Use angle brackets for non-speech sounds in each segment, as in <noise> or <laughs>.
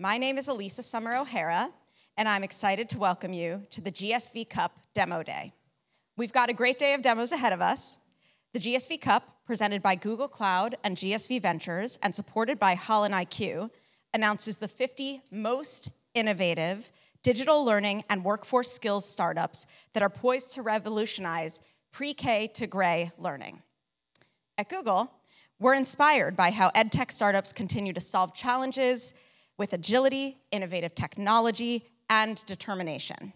My name is Elisa Summer O'Hara, and I'm excited to welcome you to the GSV Cup Demo Day. We've got a great day of demos ahead of us. The GSV Cup, presented by Google Cloud and GSV Ventures and supported by HolonIQ, announces the 50 most innovative digital learning and workforce skills startups that are poised to revolutionize pre K to gray learning. At Google, we're inspired by how edtech startups continue to solve challenges with agility, innovative technology, and determination.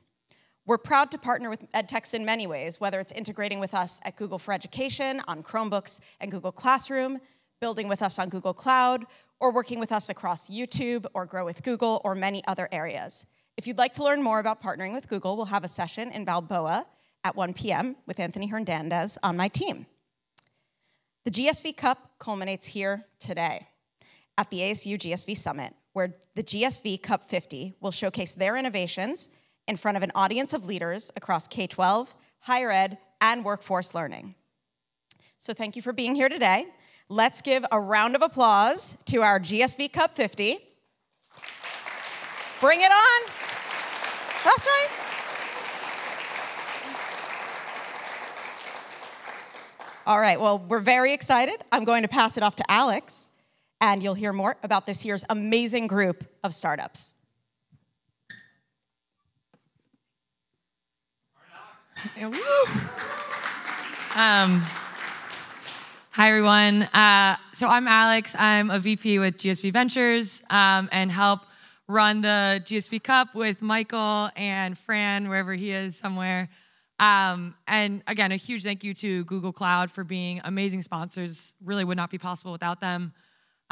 We're proud to partner with edtechs in many ways, whether it's integrating with us at Google for Education on Chromebooks and Google Classroom, building with us on Google Cloud, or working with us across YouTube or Grow with Google or many other areas. If you'd like to learn more about partnering with Google, we'll have a session in Balboa at 1 p.m. with Anthony Hernandez on my team. The GSV Cup culminates here today at the ASU GSV Summit, where the GSV Cup 50 will showcase their innovations in front of an audience of leaders across K 12, higher ed, and workforce learning. So, thank you for being here today. Let's give a round of applause to our GSV Cup 50. Bring it on. That's right. All right, well, we're very excited. I'm going to pass it off to Alex, and you'll hear more about this year's amazing group of startups. Um, hi, everyone. Uh, so I'm Alex. I'm a VP with GSV Ventures um, and help run the GSV Cup with Michael and Fran, wherever he is somewhere. Um, and again, a huge thank you to Google Cloud for being amazing sponsors. Really would not be possible without them.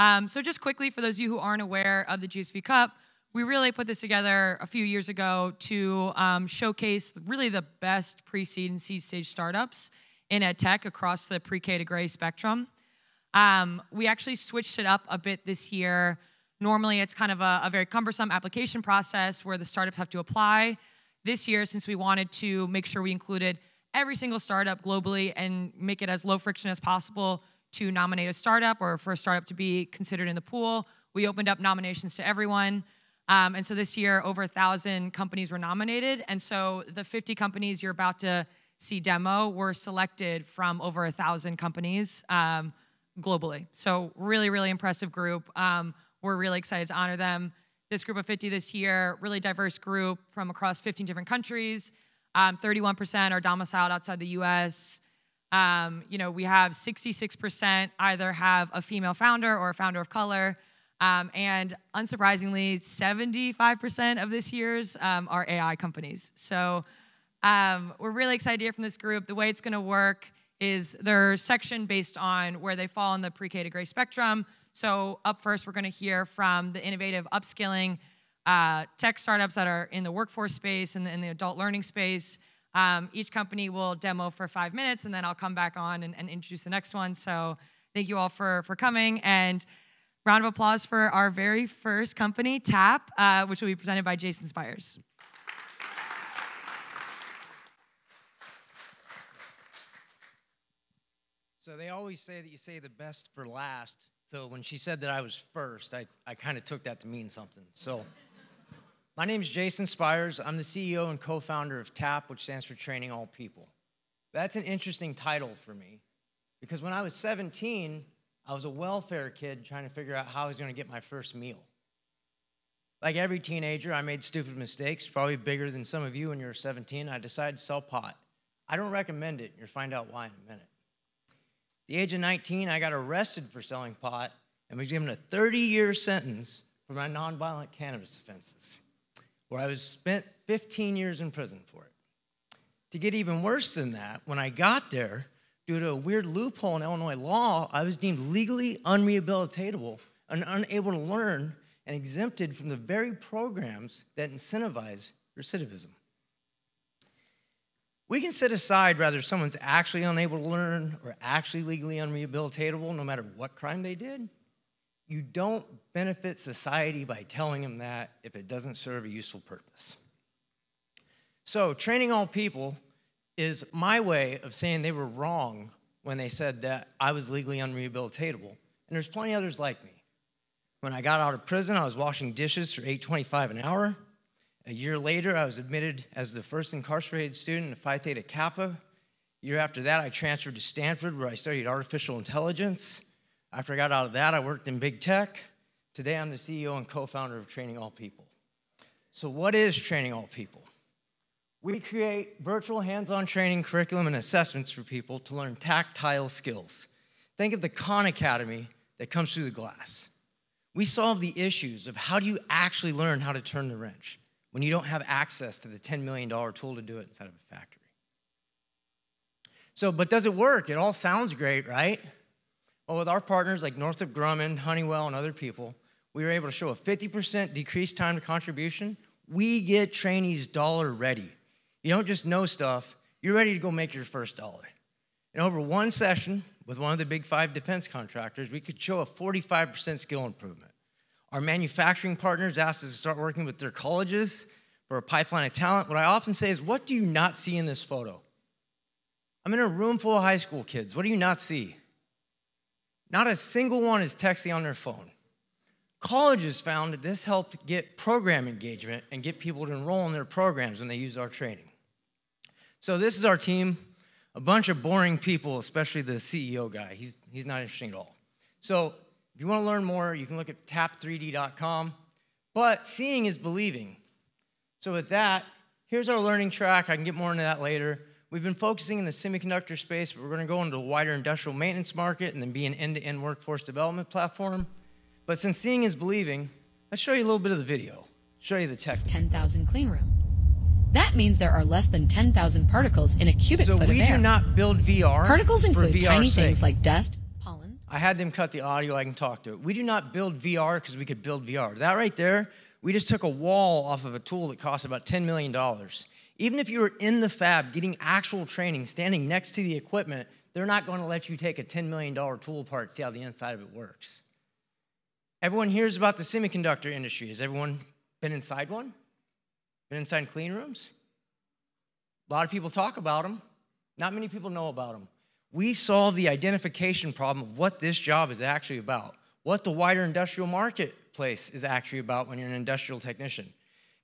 Um, so just quickly, for those of you who aren't aware of the GSV Cup, we really put this together a few years ago to um, showcase really the best pre-seed and seed stage startups in ed tech across the pre-K to gray spectrum. Um, we actually switched it up a bit this year. Normally, it's kind of a, a very cumbersome application process where the startups have to apply this year, since we wanted to make sure we included every single startup globally and make it as low friction as possible to nominate a startup or for a startup to be considered in the pool, we opened up nominations to everyone. Um, and so this year, over a thousand companies were nominated. And so the 50 companies you're about to see demo were selected from over a thousand companies um, globally. So really, really impressive group. Um, we're really excited to honor them this group of 50 this year, really diverse group from across 15 different countries. Um, 31% are domiciled outside the US. Um, you know, we have 66% either have a female founder or a founder of color. Um, and unsurprisingly, 75% of this year's um, are AI companies. So um, we're really excited to hear from this group. The way it's going to work is their section based on where they fall in the pre-K to gray spectrum. So up first, we're going to hear from the innovative upskilling uh, tech startups that are in the workforce space and in the adult learning space. Um, each company will demo for five minutes, and then I'll come back on and, and, introduce the next one. So thank you all for, for coming. And round of applause for our very first company, TAP, uh, which will be presented by Jason Spires. So they always say that you say the best for last. So when she said that I was first, I, I kind of took that to mean something. So my name is Jason Spires. I'm the CEO and co founder of TAP, which stands for Training All People. That's an interesting title for me because when I was 17, I was a welfare kid trying to figure out how I was going to get my first meal. Like every teenager, I made stupid mistakes, probably bigger than some of you when you were 17. I decided to sell pot. I don't recommend it. You'll find out why in a minute the age of 19, I got arrested for selling pot and was given a 30 year sentence for my nonviolent cannabis offenses, where I was spent 15 years in prison for it. To get even worse than that, when I got there, due to a weird loophole in Illinois law, I was deemed legally unrehabilitatable and unable to learn and exempted from the very programs that incentivize recidivism. We can set aside whether someone's actually unable to learn or actually legally unrehabilitatable, no matter what crime they did. You don't benefit society by telling them that if it doesn't serve a useful purpose. So, training all people is my way of saying they were wrong when they said that I was legally unrehabilitatable. And there's plenty others like me. When I got out of prison, I was washing dishes for $8.25 an hour. A year later, I was admitted as the first incarcerated student in Phi Theta Kappa. A year after that, I transferred to Stanford where I studied artificial intelligence. After I got out of that, I worked in big tech. Today, I'm the CEO and co founder of Training All People. So, what is Training All People? We create virtual hands on training curriculum and assessments for people to learn tactile skills. Think of the Khan Academy that comes through the glass. We solve the issues of how do you actually learn how to turn the wrench when you don't have access to the $10 million tool to do it inside of a factory. So, but does it work? It all sounds great, right? Well, with our partners like Northrop Grumman, Honeywell, and other people, we were able to show a 50% decreased time to contribution. We get trainees dollar ready. You don't just know stuff, you're ready to go make your first dollar. And over one session with one of the big five defense contractors, we could show a 45% skill improvement. Our manufacturing partners asked us to start working with their colleges for a pipeline of talent. What I often say is, what do you not see in this photo? I'm in a room full of high school kids. What do you not see? Not a single one is texting on their phone. Colleges found that this helped get program engagement and get people to enroll in their programs when they use our training. So, this is our team a bunch of boring people, especially the CEO guy. He's, he's not interesting at all. So, if you want to learn more, you can look at tap3d.com. But seeing is believing. So, with that, here's our learning track. I can get more into that later. We've been focusing in the semiconductor space, but we're going to go into the wider industrial maintenance market and then be an end to end workforce development platform. But since seeing is believing, let's show you a little bit of the video, show you the tech. 10,000 clean room. That means there are less than 10,000 particles in a cubic so foot of air. So we do not build VR. Particles include VR tiny sake. things like dust, pollen. I had them cut the audio. I can talk to it. We do not build VR because we could build VR. That right there, we just took a wall off of a tool that cost about $10 million. Even if you were in the fab getting actual training, standing next to the equipment, they're not going to let you take a $10 million tool apart, see how the inside of it works. Everyone hears about the semiconductor industry. Has everyone been inside one? Been inside clean rooms? A lot of people talk about them. Not many people know about them. We solve the identification problem of what this job is actually about, what the wider industrial marketplace is actually about when you're an industrial technician.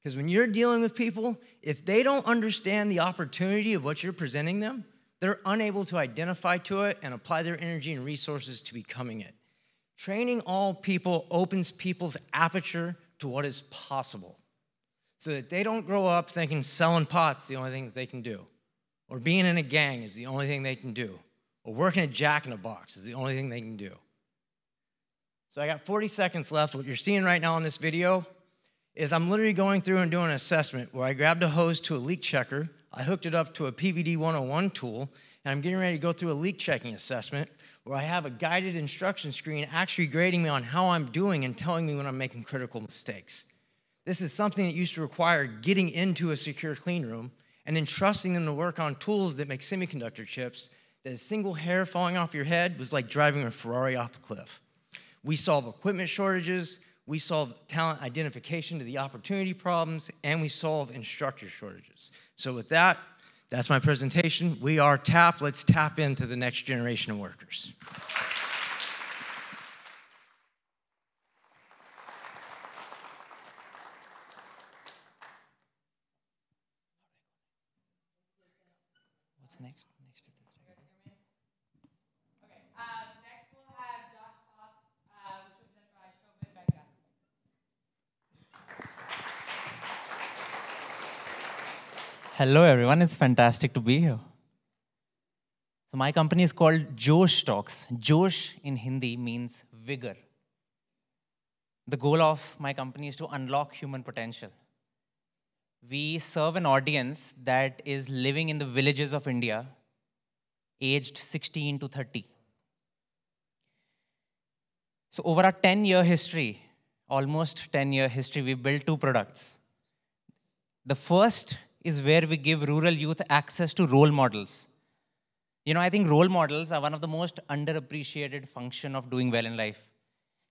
Because when you're dealing with people, if they don't understand the opportunity of what you're presenting them, they're unable to identify to it and apply their energy and resources to becoming it. Training all people opens people's aperture to what is possible so that they don't grow up thinking selling pot's is the only thing that they can do, or being in a gang is the only thing they can do, or working at Jack in a Box is the only thing they can do. So I got 40 seconds left. What you're seeing right now in this video is I'm literally going through and doing an assessment where I grabbed a hose to a leak checker, I hooked it up to a PVD 101 tool, and I'm getting ready to go through a leak checking assessment where I have a guided instruction screen actually grading me on how I'm doing and telling me when I'm making critical mistakes. This is something that used to require getting into a secure clean room and entrusting them to work on tools that make semiconductor chips that a single hair falling off your head was like driving a Ferrari off a cliff. We solve equipment shortages, we solve talent identification to the opportunity problems, and we solve instructor shortages. So with that, that's my presentation. We are TAP. Let's tap into the next generation of workers. What's next? Next is this. Okay. Uh, next we'll have Josh Talks, uh, which will be presented by Shobhit Banga. Hello, everyone. It's fantastic to be here. So, my company is called Josh Talks. Josh in Hindi means vigor. The goal of my company is to unlock human potential. We serve an audience that is living in the villages of India, aged 16 to 30. So, over our 10 year history, almost 10 year history, we built two products. The first is where we give rural youth access to role models. You know, I think role models are one of the most underappreciated function of doing well in life.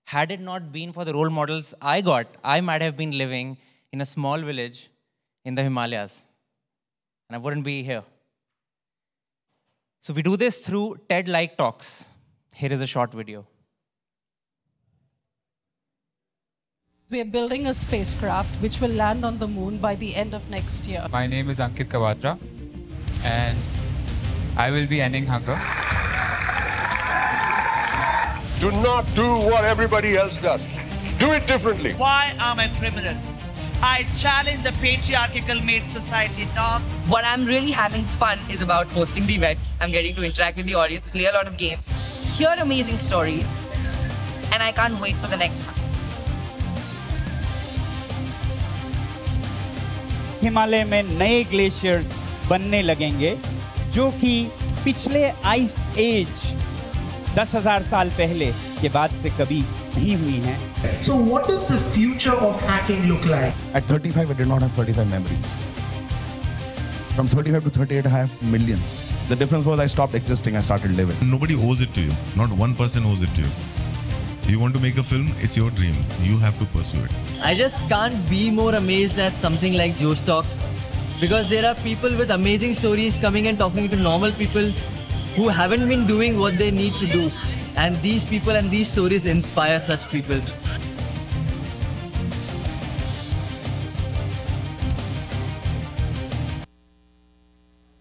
Had it not been for the role models I got, I might have been living in a small village in the Himalayas, and I wouldn't be here. So we do this through TED-like talks. Here is a short video. We are building a spacecraft which will land on the moon by the end of next year. My name is Ankit Kawatra, and I will be ending hunger. Do not do what everybody else does. Do it differently. Why am I criminal? I challenge the patriarchal made society norms. What I'm really having fun is about hosting the event. I'm getting to interact with the audience, play a lot of games, hear amazing stories, and I can't wait for the next one. Himalaya में नए glaciers बनने लगेंगे जो कि पिछले ice as दस हज़ार साल पहले के बाद से कभी नहीं हुई हैं So what does the future of hacking look like? At 35, I did not have 35 memories. From 35 to 38, I have millions. The difference was I stopped existing, I started living. Nobody owes it to you. Not one person owes it to you. You want to make a film, it's your dream. You have to pursue it. I just can't be more amazed at something like Josh Talks because there are people with amazing stories coming and talking to normal people who haven't been doing what they need to do. And these people and these stories inspire such people.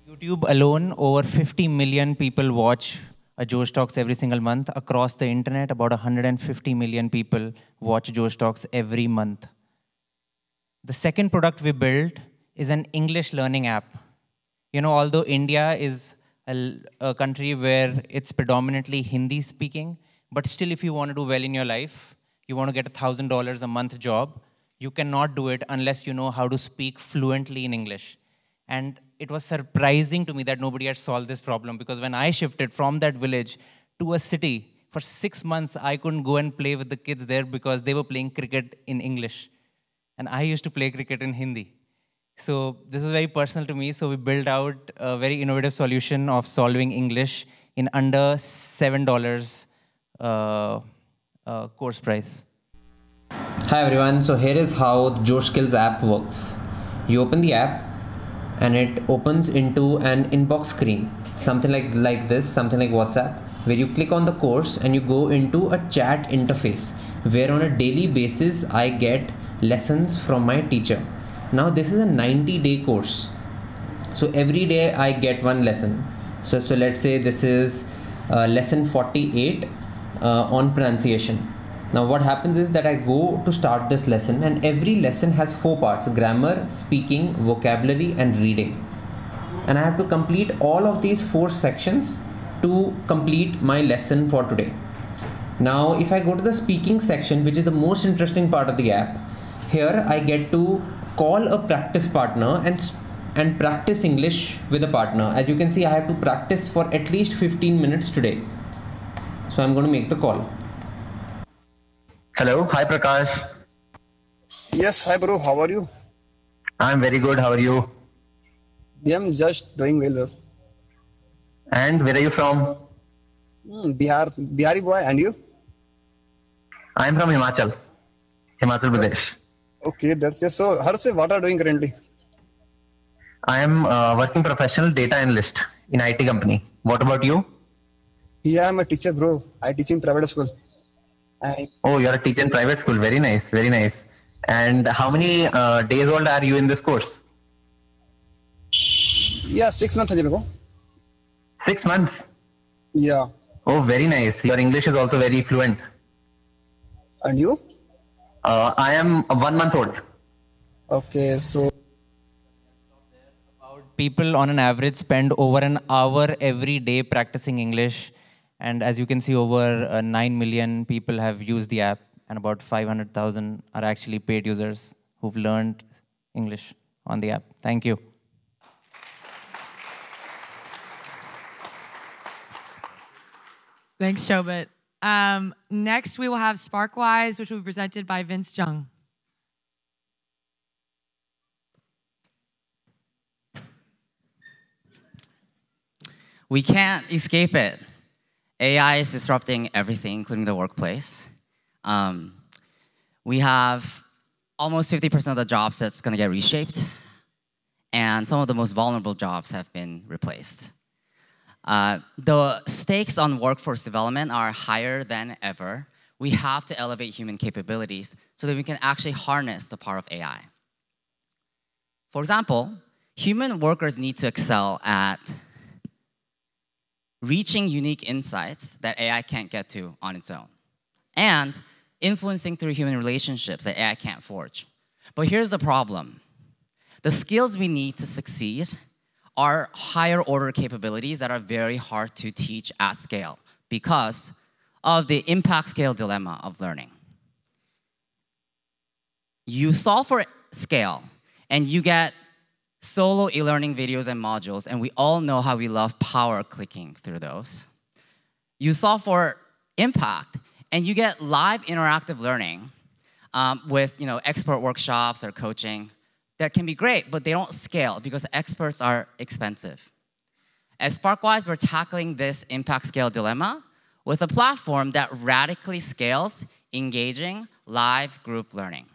YouTube alone, over 50 million people watch a Josh Talks every single month. Across the internet, about 150 million people watch Josh Talks every month. The second product we built is an English learning app. You know, although India is a, a country where it's predominantly Hindi speaking, but still, if you want to do well in your life, you want to get a thousand dollars a month job, you cannot do it unless you know how to speak fluently in English. And it was surprising to me that nobody had solved this problem because when I shifted from that village to a city, for six months I couldn't go and play with the kids there because they were playing cricket in English. And I used to play cricket in Hindi. So this was very personal to me. So we built out a very innovative solution of solving English in under $7 uh, uh, course price. Hi everyone, so here is how the Josh Skills app works. You open the app and it opens into an inbox screen, something like, like this, something like WhatsApp, where you click on the course and you go into a chat interface where on a daily basis I get lessons from my teacher. Now this is a 90 day course. So every day I get one lesson. So, so let's say this is uh, lesson 48 uh, on pronunciation now what happens is that I go to start this lesson and every lesson has four parts grammar, speaking, vocabulary and reading. And I have to complete all of these four sections to complete my lesson for today. Now if I go to the speaking section which is the most interesting part of the app, here I get to call a practice partner and and practice English with a partner. As you can see I have to practice for at least 15 minutes today. So I'm going to make the call. Hello, hi Prakash. Yes, hi bro, how are you? I'm very good, how are you? I'm just doing well. Bro. And where are you from? Hmm, Bihar, Bihari boy, and you? I'm from Himachal, Himachal Pradesh. Okay, that's it. So, Harse, what are you doing currently? I am uh, working professional data analyst in IT company. What about you? Yeah, I'm a teacher, bro. I teach in private school. I... Oh, you're a teacher in private school. Very nice, very nice. And how many uh, days old are you in this course? Yeah, six months ago. Six months? Yeah. Oh, very nice. Your English is also very fluent. And you? Uh, I am one month old. Okay, so. People on an average spend over an hour every day practicing English and as you can see, over uh, 9 million people have used the app, and about 500,000 are actually paid users who've learned English on the app. Thank you. Thanks, Shobhit. Um, next, we will have Sparkwise, which will be presented by Vince Jung. We can't escape it. AI is disrupting everything, including the workplace. Um, we have almost 50% of the jobs that's going to get reshaped, and some of the most vulnerable jobs have been replaced. Uh, the stakes on workforce development are higher than ever. we have to elevate human capabilities so that we can actually harness the power of AI. For example, human workers need to excel at reaching unique insights that AI can't get to on its own, and influencing through human relationships that AI can't forge. But here's the problem the skills we need to succeed are higher order capabilities that are very hard to teach at scale because of the impact scale dilemma of learning. You solve for scale and you get solo e learning videos and modules, and we all know how we love power clicking through those. You solve for impact and you get live interactive learning um, with you know, expert workshops or coaching that can be great, but they don't scale because experts are expensive. At Sparkwise, we're tackling this impact scale dilemma with a platform that radically scales engaging live group learning.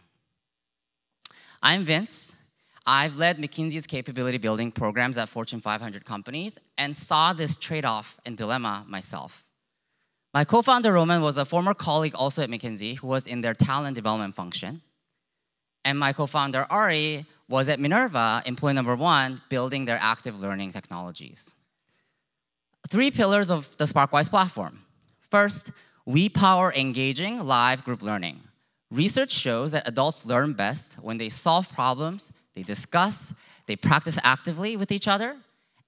I'm Vince. I've led McKinsey's capability building programs at Fortune 500 companies and saw this trade off and dilemma myself. My co founder, Roman, was a former colleague also at McKinsey who was in their talent development function. And my co founder, Ari, was at Minerva, employee number one, building their active learning technologies. Three pillars of the Sparkwise platform. First, we power engaging live group learning. Research shows that adults learn best when they solve problems, they discuss, they practice actively with each other,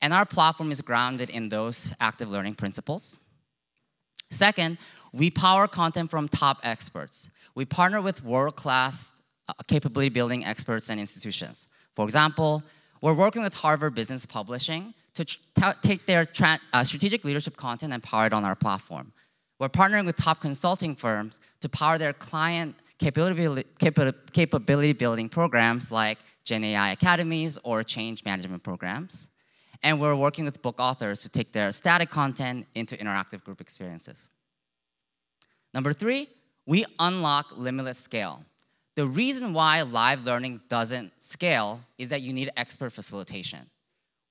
and our platform is grounded in those active learning principles. Second, we power content from top experts. We partner with world class uh, capability building experts and institutions. For example, we're working with Harvard Business Publishing to take their uh, strategic leadership content and power it on our platform. We're partnering with top consulting firms to power their client capability, building programs like Gen AI academies or change management programs. And we're working with book authors to take their static content into interactive group experiences. Number three, we unlock limitless scale. The reason why live learning doesn't scale is that you need expert facilitation.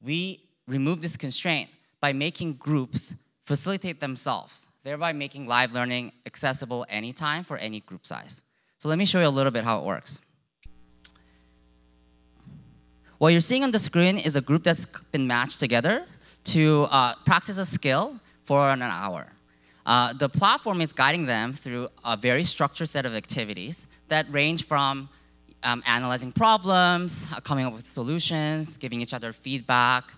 We remove this constraint by making groups facilitate themselves, thereby making live learning accessible anytime for any group size. So let me show you a little bit how it works. What you're seeing on the screen is a group that's been matched together to uh, practice a skill for an hour. Uh, the platform is guiding them through a very structured set of activities that range from um, analyzing problems, uh, coming up with solutions, giving each other feedback,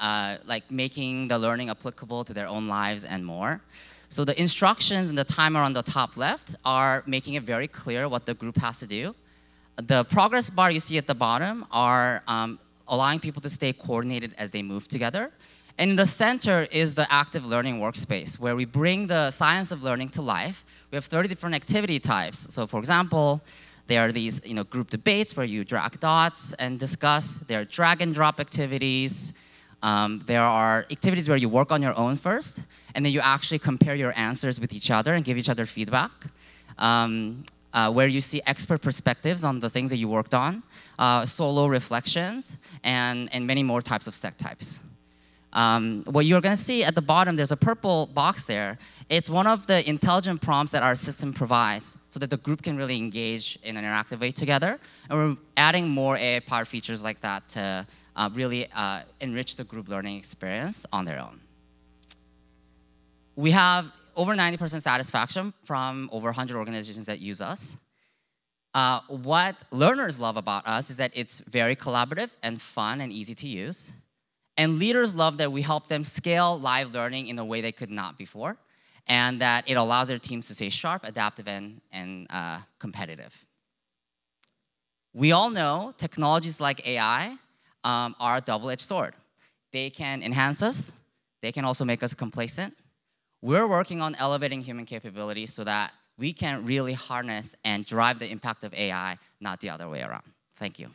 uh, like making the learning applicable to their own lives and more. So the instructions and the timer on the top left are making it very clear what the group has to do. The progress bar you see at the bottom are um, allowing people to stay coordinated as they move together. And in the center is the active learning workspace, where we bring the science of learning to life. We have 30 different activity types. So for example, there are these you know, group debates where you drag dots and discuss. There are drag and drop activities. Um, there are activities where you work on your own first, and then you actually compare your answers with each other and give each other feedback. Um, uh, where you see expert perspectives on the things that you worked on, uh, solo reflections, and, and many more types of set types. Um, what you're going to see at the bottom, there's a purple box there. It's one of the intelligent prompts that our system provides so that the group can really engage in an interactive way together. And we're adding more AI-powered features like that to uh, really uh, enrich the group learning experience on their own. We have over 90% satisfaction from over 100 organizations that use us. Uh, what learners love about us is that it's very collaborative and fun and easy to use. And leaders love that we help them scale live learning in a way they could not before, and that it allows their teams to stay sharp, adaptive, and, and uh, competitive. We all know technologies like AI um, are a double edged sword. They can enhance us, they can also make us complacent. We're working on elevating human capabilities so that we can really harness and drive the impact of AI, not the other way around. Thank you.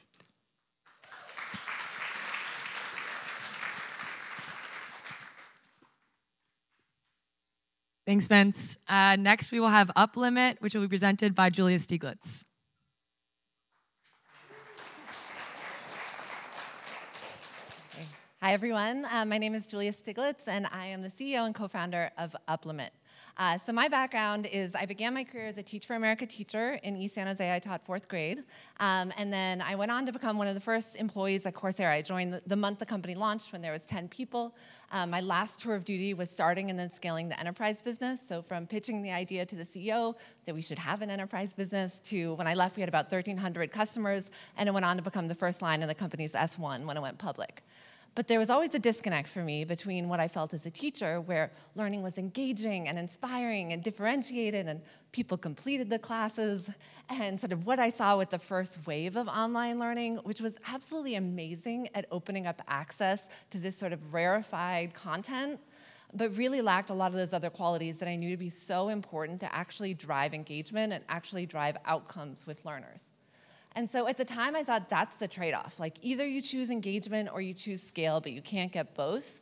Thanks, Vince. Uh, next, we will have Uplimit, which will be presented by Julia Stiglitz. Hi, everyone. Uh, my name is Julia Stiglitz, and I am the CEO and co founder of Uplimit. Uh, so my background is I began my career as a Teach for America teacher in East San Jose. I taught fourth grade. Um, and then I went on to become one of the first employees at Coursera. I joined the, the month the company launched when there was 10 people. Um, my last tour of duty was starting and then scaling the enterprise business. So from pitching the idea to the CEO that we should have an enterprise business to when I left, we had about 1,300 customers. And it went on to become the first line in the company's S1 when it went public. But there was always a disconnect for me between what I felt as a teacher, where learning was engaging and inspiring and differentiated, and people completed the classes, and sort of what I saw with the first wave of online learning, which was absolutely amazing at opening up access to this sort of rarefied content, but really lacked a lot of those other qualities that I knew to be so important to actually drive engagement and actually drive outcomes with learners. And so at the time, I thought that's the trade off. Like either you choose engagement or you choose scale, but you can't get both.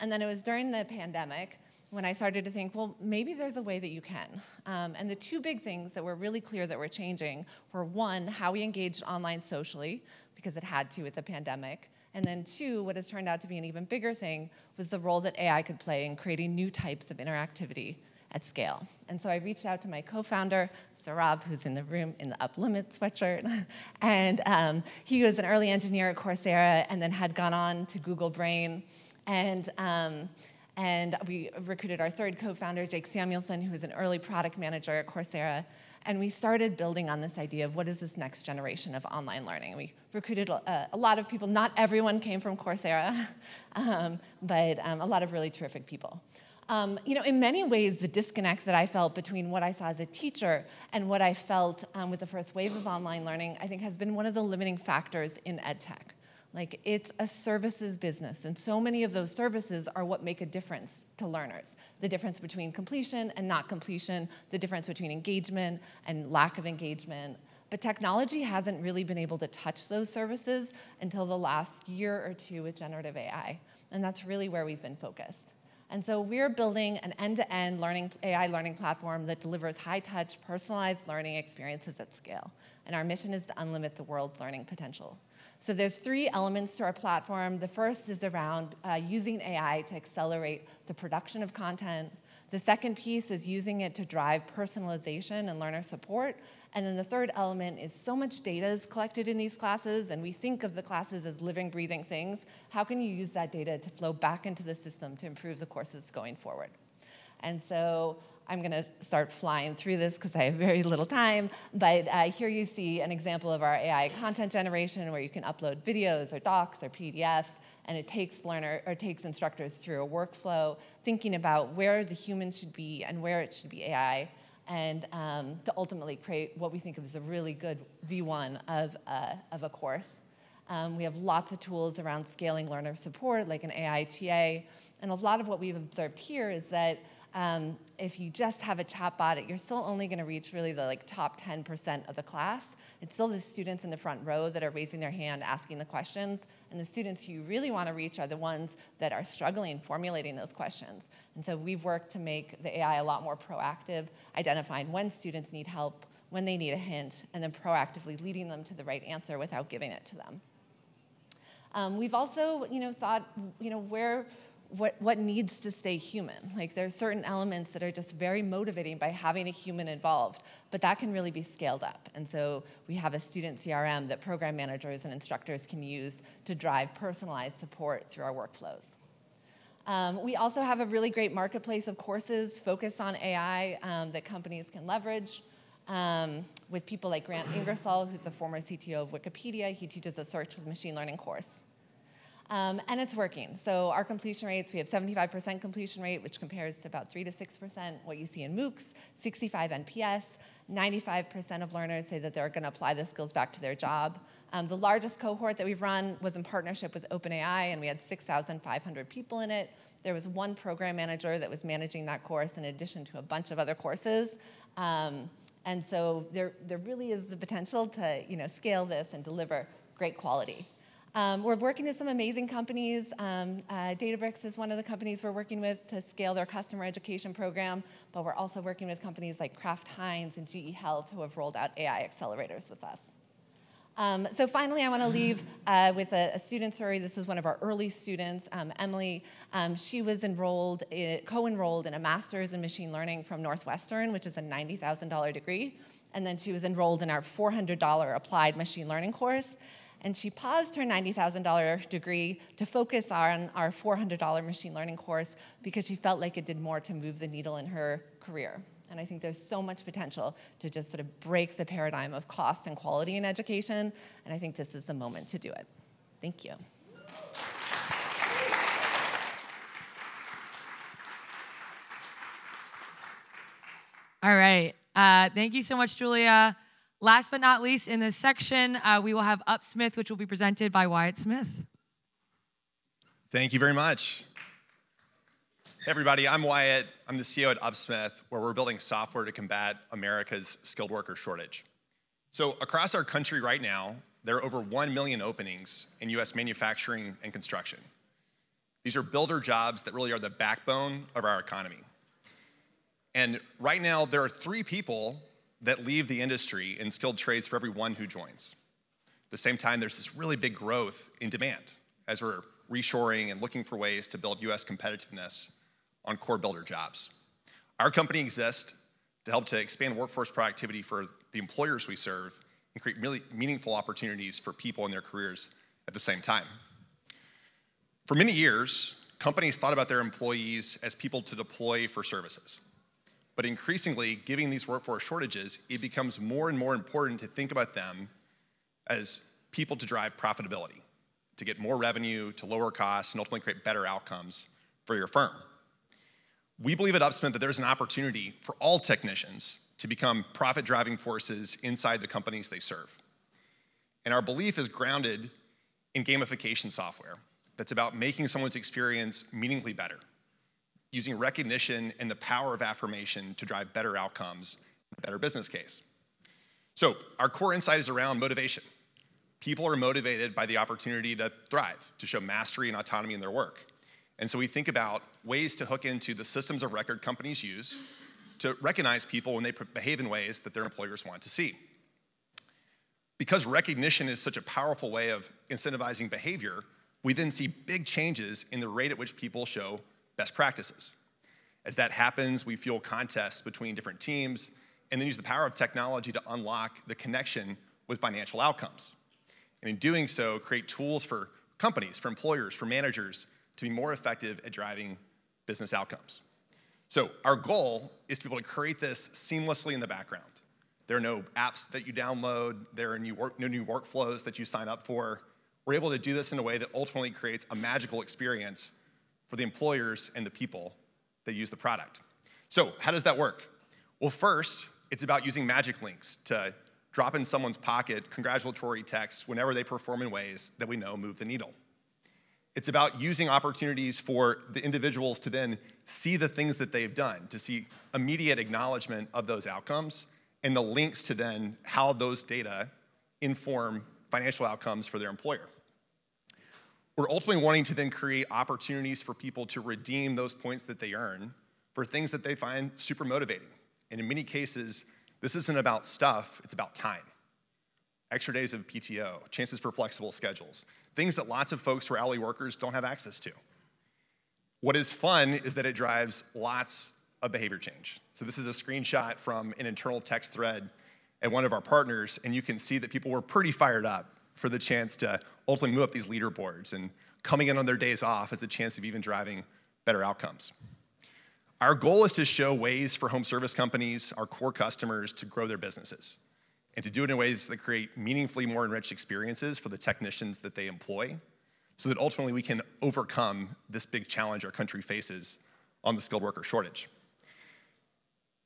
And then it was during the pandemic when I started to think, well, maybe there's a way that you can. Um, and the two big things that were really clear that were changing were one, how we engaged online socially, because it had to with the pandemic. And then two, what has turned out to be an even bigger thing was the role that AI could play in creating new types of interactivity at scale. And so I reached out to my co-founder, Saurabh, who's in the room in the Uplimit sweatshirt. <laughs> and um, he was an early engineer at Coursera and then had gone on to Google Brain. And, um, and we recruited our third co-founder, Jake Samuelson, who was an early product manager at Coursera. And we started building on this idea of what is this next generation of online learning. We recruited a, a lot of people. Not everyone came from Coursera, <laughs> um, but um, a lot of really terrific people. Um, you know, in many ways, the disconnect that I felt between what I saw as a teacher and what I felt um, with the first wave of online learning, I think has been one of the limiting factors in EdTech. Like, it's a services business, and so many of those services are what make a difference to learners. The difference between completion and not completion, the difference between engagement and lack of engagement. But technology hasn't really been able to touch those services until the last year or two with generative AI. And that's really where we've been focused. And so we're building an end-to-end learning, AI learning platform that delivers high-touch, personalized learning experiences at scale. And our mission is to unlimit the world's learning potential. So there's three elements to our platform. The first is around uh, using AI to accelerate the production of content. The second piece is using it to drive personalization and learner support. And then the third element is so much data is collected in these classes, and we think of the classes as living, breathing things. How can you use that data to flow back into the system to improve the courses going forward? And so I'm going to start flying through this because I have very little time. But uh, here you see an example of our AI content generation where you can upload videos or docs or PDFs, and it takes learner or takes instructors through a workflow, thinking about where the human should be and where it should be AI and um, to ultimately create what we think of as a really good V1 of, uh, of a course. Um, we have lots of tools around scaling learner support, like an AITA, and a lot of what we've observed here is that um, if you just have a chatbot, you're still only going to reach really the like top 10% of the class. It's still the students in the front row that are raising their hand, asking the questions, and the students you really want to reach are the ones that are struggling formulating those questions. And so we've worked to make the AI a lot more proactive, identifying when students need help, when they need a hint, and then proactively leading them to the right answer without giving it to them. Um, we've also, you know, thought, you know, where what, what needs to stay human. Like there are certain elements that are just very motivating by having a human involved, but that can really be scaled up. And so we have a student CRM that program managers and instructors can use to drive personalized support through our workflows. Um, we also have a really great marketplace of courses focused on AI um, that companies can leverage. Um, with people like Grant Ingersoll, who's a former CTO of Wikipedia. He teaches a search with machine learning course. Um, and it's working. So our completion rates, we have 75% completion rate, which compares to about 3 to 6% what you see in MOOCs, 65 NPS, 95% of learners say that they're going to apply the skills back to their job. Um, the largest cohort that we've run was in partnership with OpenAI, and we had 6,500 people in it. There was one program manager that was managing that course in addition to a bunch of other courses. Um, and so there, there really is the potential to you know, scale this and deliver great quality. Um, we're working with some amazing companies. Um, uh, Databricks is one of the companies we're working with to scale their customer education program, but we're also working with companies like Kraft Heinz and GE Health who have rolled out AI accelerators with us. Um, so finally, I want to <sighs> leave uh, with a, a, student story. This is one of our early students, um, Emily. Um, she was enrolled, co-enrolled in a master's in machine learning from Northwestern, which is a $90,000 degree. And then she was enrolled in our $400 applied machine learning course. And she paused her $90,000 degree to focus on our $400 machine learning course because she felt like it did more to move the needle in her career. And I think there's so much potential to just sort of break the paradigm of cost and quality in education. And I think this is the moment to do it. Thank you. All right. Uh, thank you so much, Julia. Last but not least, in this section, uh, we will have Upsmith, which will be presented by Wyatt Smith. Thank you very much. Hey everybody, I'm Wyatt. I'm the CEO at Upsmith, where we're building software to combat America's skilled worker shortage. So across our country right now, there are over 1 million openings in US manufacturing and construction. These are builder jobs that really are the backbone of our economy. And right now, there are three people that leave the industry in skilled trades for every one who joins. At the same time, there's this really big growth in demand as we're reshoring and looking for ways to build US competitiveness on core builder jobs. Our company exists to help to expand workforce productivity for the employers we serve and create really meaningful opportunities for people in their careers at the same time. For many years, companies thought about their employees as people to deploy for services. But increasingly, given these workforce shortages, it becomes more and more important to think about them as people to drive profitability, to get more revenue, to lower costs, and ultimately create better outcomes for your firm. We believe at Upsmith that there's an opportunity for all technicians to become profit driving forces inside the companies they serve. And our belief is grounded in gamification software that's about making someone's experience meaningfully better, using recognition and the power of affirmation to drive better outcomes, better business case. So, our core insight is around motivation. People are motivated by the opportunity to thrive, to show mastery and autonomy in their work. And so we think about ways to hook into the systems of record companies use to recognize people when they behave in ways that their employers want to see. Because recognition is such a powerful way of incentivizing behavior, we then see big changes in the rate at which people show best practices. As that happens, we fuel contests between different teams and then use the power of technology to unlock the connection with financial outcomes. And in doing so, create tools for companies, for employers, for managers to be more effective at driving business outcomes. So our goal is to be able to create this seamlessly in the background. There are no apps that you download, there are new work, no new workflows that you sign up for. We're able to do this in a way that ultimately creates a magical experience for the employers and the people that use the product. So how does that work? Well, first, it's about using magic links to drop in someone's pocket congratulatory texts whenever they perform in ways that we know move the needle. It's about using opportunities for the individuals to then see the things that they've done, to see immediate acknowledgement of those outcomes, and the links to then how those data inform financial outcomes for their employer. We're ultimately wanting to then create opportunities for people to redeem those points that they earn for things that they find super motivating. And in many cases, this isn't about stuff, it's about time. Extra days of PTO, chances for flexible schedules, things that lots of folks who are hourly workers don't have access to. What is fun is that it drives lots of behavior change. So this is a screenshot from an internal text thread at one of our partners, and you can see that people were pretty fired up for the chance to ultimately move up these leaderboards and coming in on their days off as a chance of even driving better outcomes. Our goal is to show ways for home service companies, our core customers, to grow their businesses and to do it in ways that create meaningfully more enriched experiences for the technicians that they employ so that ultimately we can overcome this big challenge our country faces on the skilled worker shortage.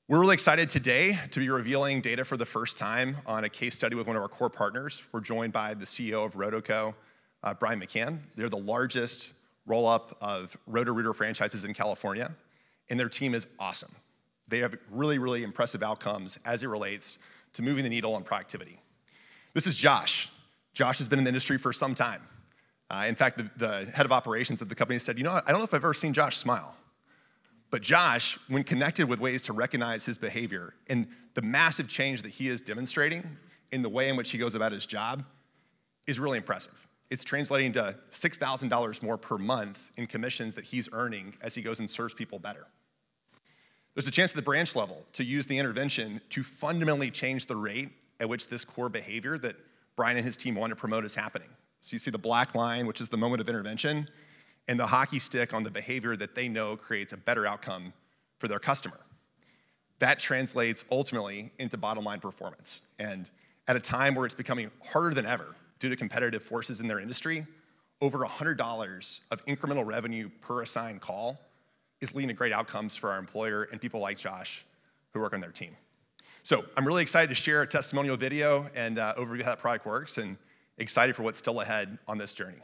We're really excited today to be revealing data for the first time on a case study with one of our core partners. We're joined by the CEO of Rotoco, uh, Brian McCann. They're the largest roll up of Roto-Rooter franchises in California, and their team is awesome. They have really, really impressive outcomes as it relates to moving the needle on productivity. This is Josh. Josh has been in the industry for some time. Uh, in fact, the, the, head of operations of the company said, You know, I don't know if I've ever seen Josh smile. But Josh, when connected with ways to recognize his behavior and the massive change that he is demonstrating in the way in which he goes about his job, is really impressive. It's translating to $6,000 more per month in commissions that he's earning as he goes and serves people better. There's a chance at the branch level to use the intervention to fundamentally change the rate at which this core behavior that Brian and his team want to promote is happening. So you see the black line, which is the moment of intervention, and the hockey stick on the behavior that they know creates a better outcome for their customer. That translates ultimately into bottom line performance. And at a time where it's becoming harder than ever due to competitive forces in their industry, over $100 of incremental revenue per assigned call is leading to great outcomes for our employer and people like Josh who work on their team. So I'm really excited to share a testimonial video and uh, overview how that product works and excited for what's still ahead on this journey.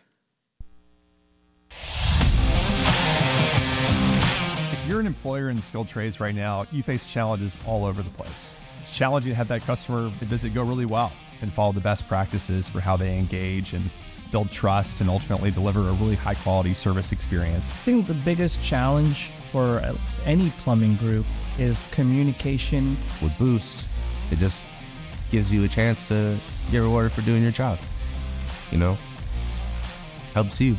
If you're an employer in the skilled trades right now, you face challenges all over the place. It's challenging to have that customer visit go really well and follow the best practices for how they engage and build trust and ultimately deliver a really high quality service experience. I think the biggest challenge for any plumbing group is communication. With Boost, it just gives you a chance to get rewarded for doing your job. You know, helps you,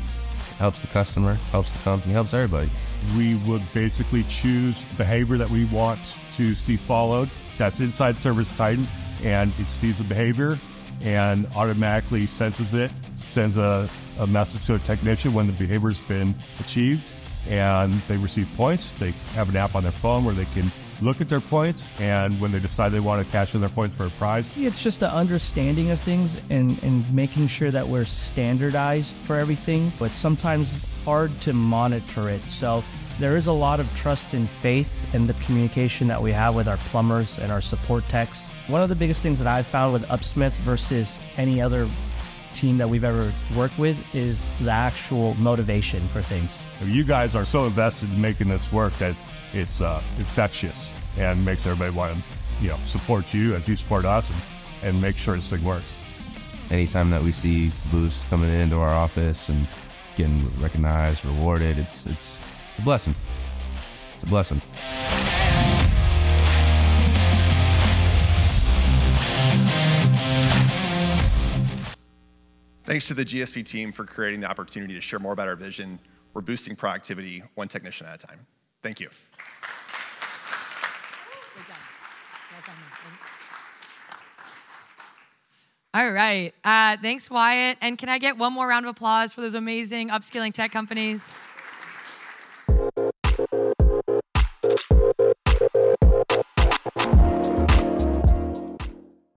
helps the customer, helps the company, helps everybody. We would basically choose behavior that we want to see followed. That's inside ServiceTitan, and it sees the behavior and automatically senses it, sends a, a message to a technician when the behavior's been achieved, and they receive points. They have an app on their phone where they can look at their points, and when they decide they want to cash in their points for a prize. It's just the understanding of things and, and making sure that we're standardized for everything, but sometimes hard to monitor it. So there is a lot of trust and faith in the communication that we have with our plumbers and our support techs. One of the biggest things that I've found with Upsmith versus any other team that we've ever worked with is the actual motivation for things. You guys are so invested in making this work that it's uh, infectious and makes everybody want to, you know, support you as you support us and, and make sure this thing works. Anytime that we see Boost coming into our office and getting recognized, rewarded, it's it's it's a blessing. It's a blessing. Thanks to the GSV team for creating the opportunity to share more about our vision. We're boosting productivity one technician at a time. Thank you. All right. Uh, thanks, Wyatt. And can I get one more round of applause for those amazing upskilling tech companies?